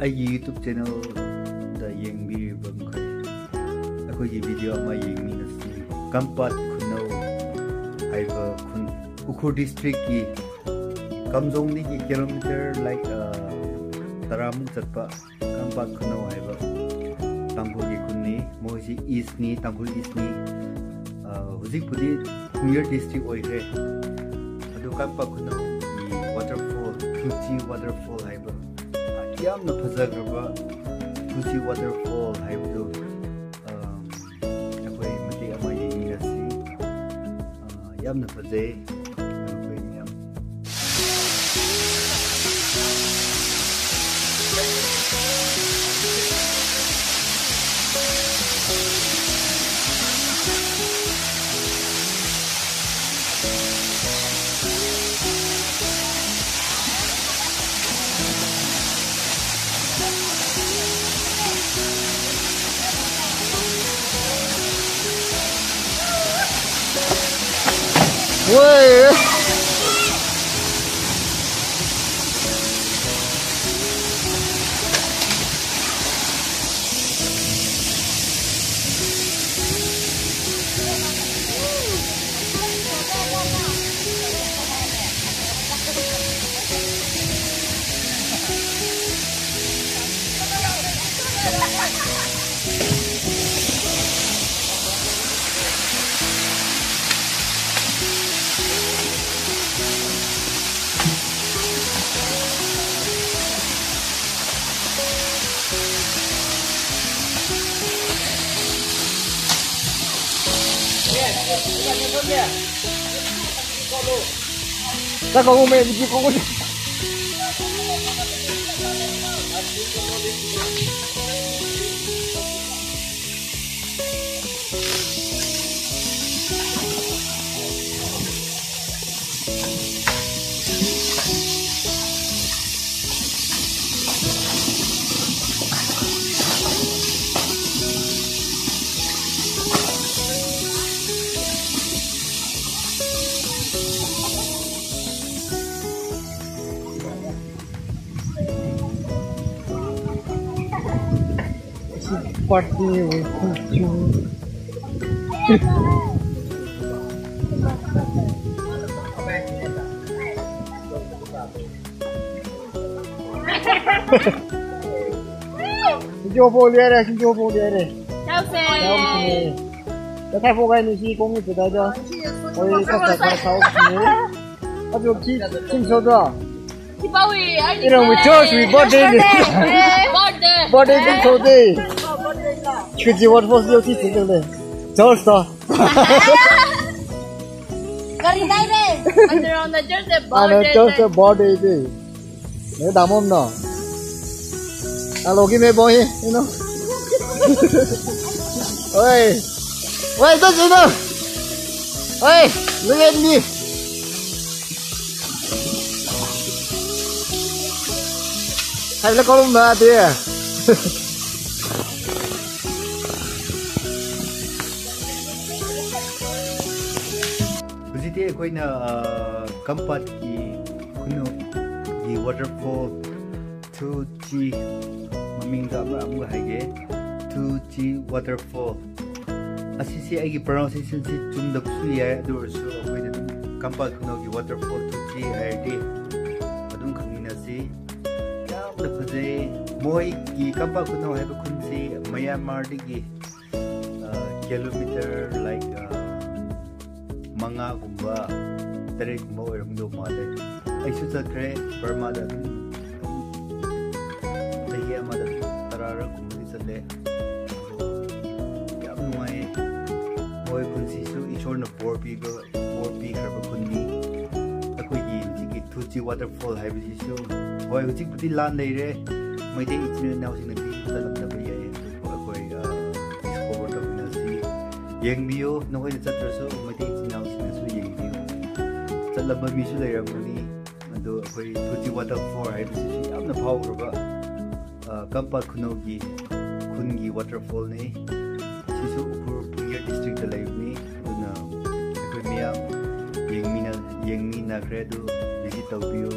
ꯑꯩꯒꯤ ꯌꯨꯇ꯭ꯌꯨꯕ ꯆꯦꯅꯦꯜꯗ ꯌꯦꯡꯕꯤꯔꯤꯕ ꯃꯈꯩ ꯑꯩꯈꯣꯏꯒꯤ ꯚꯤꯗꯤꯑꯣ ꯑꯃ ꯌꯦꯡꯃꯤꯟꯅꯁꯤ ꯀꯝꯄꯥꯠ ꯈꯨꯅꯧ ꯍꯥꯏꯕ ꯈꯨꯟ ꯎꯈ꯭ꯔꯨꯜ ꯗꯤꯁꯇ꯭ꯔꯤꯛꯀꯤ ꯀꯝꯖꯣꯡꯗꯒꯤ ꯀꯤꯂꯣꯃꯤꯇꯔ ꯂꯥꯏꯛ ꯇꯔꯥꯃꯨꯛ ꯆꯠꯄ ꯀꯝꯄꯥꯠ ꯈꯨꯅꯧ ꯍꯥꯏꯕ ꯇꯥꯡꯈꯨꯜꯒꯤ ꯈꯨꯟꯅꯤ ꯃꯣꯏꯁꯤ ꯏꯁꯅꯤ ꯇꯥꯡꯈꯨꯜ ꯏꯁꯅꯤ ꯍꯧꯖꯤꯛꯄꯨꯗꯤ ꯈꯨꯡꯌꯔ ꯗꯤꯁꯇ꯭ꯔꯤꯛ ꯑꯣꯏꯈ꯭ꯔꯦ ꯑꯗꯨ ꯀꯝꯄꯥꯠ ꯈꯨꯅꯧꯒꯤ ꯋꯥꯇꯔꯐꯣꯜ ꯐ꯭ꯌꯨꯆꯤ ꯋꯥꯇꯔꯐꯣꯜ ꯌꯥꯝꯅ ꯐꯖꯈ꯭ꯔꯕ ꯊꯨꯆꯤ ꯋꯥꯇꯔꯐꯣꯜ ꯍꯥꯏꯕꯗꯨ ꯑꯩꯈꯣꯏ ꯃꯇꯦꯛ ꯑꯃ ꯌꯦꯡꯃꯤꯟꯅꯁꯤ ꯌꯥꯝꯅ ꯐꯖꯩ 喂。Tak kau ngomel biji kau ni. Aku esse quartinho aí. Onde eu vou olhar? Onde eu vou olhar? Tá bem! Eu quero ver como é que você está fazendo. Eu quero ver como é que você está fazendo. Eu quero ver como é que você está fazendo. Eu quero ver como é que você está fazendo. bỏ đi cũng thôi đi cái gì vẫn vẫn yêu thích thế được đấy chớ sao cái gì đây đây anh nói là chớ sẽ bỏ đi chớ sẽ bỏ đi đi nếu đam mong nó alo cái mẹ bỏ đi nó ơi ơi tôi gì đâu ơi lên đi hay là có lúc nữa thì ꯍꯧꯖꯤꯛꯇꯤ ꯑꯩꯈꯣꯏꯅ ꯀꯝꯄꯥꯠꯀꯤ ꯈꯨꯅꯧꯒꯤ waterfall ꯊꯨ ꯆꯤ ꯃꯃꯤꯡꯗ ꯑꯃ ꯑꯃꯨꯛ ꯍꯥꯏꯒꯦ ꯊꯨ ꯆꯤ waterfall ꯑꯁꯤꯁꯦ ꯑꯩꯒꯤ ꯄ꯭ꯔꯣꯅꯥꯎꯟꯁꯤꯌꯦꯁꯟꯁꯤ ꯆꯨꯝꯗꯕꯁꯨ ꯌꯥꯏ ꯑꯗꯨ ꯑꯣꯏꯔꯁꯨ ꯑꯩꯈꯣꯏꯅ ꯑꯗꯨꯝ ꯀꯝꯄꯥꯠ ꯈꯨꯅꯧꯒꯤ ꯋꯥꯇꯔꯐꯣꯜ ꯊꯨ ꯆꯤ ꯍꯥꯏꯔꯗꯤ ꯑꯗꯨꯝ ꯈꯪꯃꯤꯟꯅꯁꯤ ꯌꯥꯝꯅ ꯐꯖꯩ ꯃꯣꯏꯒꯤ ꯀꯝꯄꯥꯠ ꯈꯨꯅꯧ ꯍꯥꯏꯕ ꯈꯨꯟꯁꯤ ꯃꯌꯥꯟꯃꯥꯔꯗꯒꯤ ꯀꯤꯂꯣꯃꯤꯇꯔ ꯂꯥꯏꯛ ꯃꯉꯥꯒꯨꯝꯕ ꯇꯔꯦꯠꯀꯨꯝꯕ ꯑꯣꯏꯔꯝꯗꯧ ꯃꯥꯜꯂꯦ ꯑꯩꯁꯨ ꯆꯠꯈ꯭ꯔꯦ ꯕꯔꯃꯥꯗ ꯑꯗꯨꯝ ꯆꯍꯤ ꯑꯃꯗ ꯇꯔꯥꯔꯛꯀꯨꯝꯕꯗꯤ ꯆꯠꯂꯦ ꯑꯗꯣ ꯌꯥꯝ ꯅꯨꯡꯉꯥꯏꯌꯦ ꯃꯣꯏ ꯈꯨꯟꯁꯤꯁꯨ ꯏꯁꯣꯔꯅ ꯕꯣꯔ ꯄꯤꯕ ꯕꯣꯔ ꯄꯤꯈ꯭ꯔꯕ ꯈꯨꯟꯅꯤ ꯑꯩꯈꯣꯏꯒꯤ ꯍꯧꯖꯤꯛꯀꯤ ꯊꯨꯆꯤ ꯋꯥꯇꯔꯐꯣꯜ ꯍꯥꯏꯕꯁꯤꯁꯨ ꯍꯣꯏ ꯍꯧꯖꯤꯛꯄꯨꯗꯤ ꯂꯥꯟ ꯂꯩꯔꯦ ꯃꯩꯇꯩ ꯏꯆꯤꯟ ꯏꯅꯥꯎꯁꯤꯡꯅꯗꯤ ꯆꯠꯂꯝꯗꯕ ꯌꯥꯏ ꯑꯗꯨꯕꯨ ꯑꯩꯈꯣꯏ ꯗꯤꯁꯀꯣꯚꯔ ꯇꯧꯃꯤꯟꯅꯁꯤ ꯌꯦꯡꯕꯤꯌꯨ ꯅꯈꯣꯏꯅ ꯆꯠꯇ꯭ꯔꯁꯨ ꯃꯩꯇꯩ ꯏꯆꯤꯟ ꯏꯅꯥꯎꯁꯤꯡꯅꯁꯨ ꯌꯦꯡꯕꯤꯌꯨ ꯆꯠꯂꯝꯕ ꯃꯤꯁꯨ ꯂꯩꯔꯝꯒꯅꯤ ꯑꯗꯣ ꯑꯩꯈꯣꯏ ꯊꯨꯆꯤ ꯋꯥꯇꯔꯐꯣꯜ ꯍꯥꯏꯕꯁꯤꯁꯨ ꯌꯥꯝꯅ ꯐꯥꯎꯈ꯭ꯔꯕ ꯀꯝꯄꯥꯠ ꯈꯨꯅꯧꯒꯤ ꯈꯨꯟꯒꯤ ꯋꯥꯇꯔꯐꯣꯜꯅꯤ ꯁꯤꯁꯨ ꯎꯈ꯭ꯔꯨꯜ ꯄꯨꯡꯌꯔ ꯗꯤꯁꯇ꯭ꯔꯤꯛꯇ ꯂꯩꯕꯅꯤ ꯑꯗꯨꯅ ꯑꯩꯈꯣꯏ ꯃꯌꯥꯝ ꯌꯦꯡꯃꯤꯟꯅ ꯌꯦꯡꯃꯤꯟꯅꯈ꯭ꯔꯦ ꯑꯗꯨ ꯚꯤꯖꯤꯠ ꯇꯧꯕꯤꯌꯨ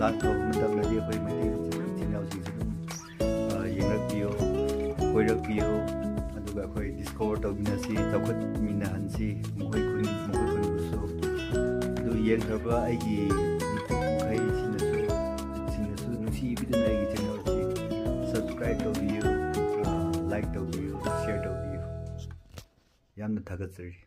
ꯂꯥꯛꯇꯧꯕ ꯃꯇꯝꯗꯗꯤ ꯑꯩꯈꯣꯏ ꯃꯩꯇꯩ ꯏꯆꯤꯟ ꯏꯅꯥꯎꯁꯤꯡꯁꯨ ꯑꯗꯨꯝ ꯌꯦꯡꯂꯛꯄꯤꯌꯨ ꯀꯣꯏꯔꯛꯄꯤꯌꯨ ꯑꯗꯨꯒ ꯑꯩꯈꯣ ꯗꯤꯁꯀꯣꯔ ꯇꯧꯃꯤꯟꯅꯁꯤ ꯆꯥꯎꯈꯠꯃꯤꯟꯅꯍꯟꯁꯤ ꯃꯈꯣꯏ ꯈꯨꯟ ꯃꯈꯣꯏ ꯈꯨꯟꯕꯨꯁꯨ ꯑꯗꯨ ꯌꯦꯡꯈ꯭ꯔꯕ ꯑꯩꯒꯤ ꯃꯈꯩꯁꯤꯅꯁꯨ ꯁꯤꯡꯅꯁꯨ ꯅꯨꯡꯁꯤꯕꯤꯗꯨꯅ ꯑꯩꯒꯤ ꯆꯦꯅꯦꯜꯁꯤ ꯁꯕꯁꯀ꯭ꯔꯥꯏꯕ ꯇꯧꯕꯤꯌꯨ ꯂꯥꯏꯛ ꯇꯧꯕꯤꯌꯨ ꯁꯤꯌꯔ ꯇꯧꯕꯤꯌꯨ ꯌꯥꯝꯅ ꯊꯥꯒꯠꯆꯔꯤ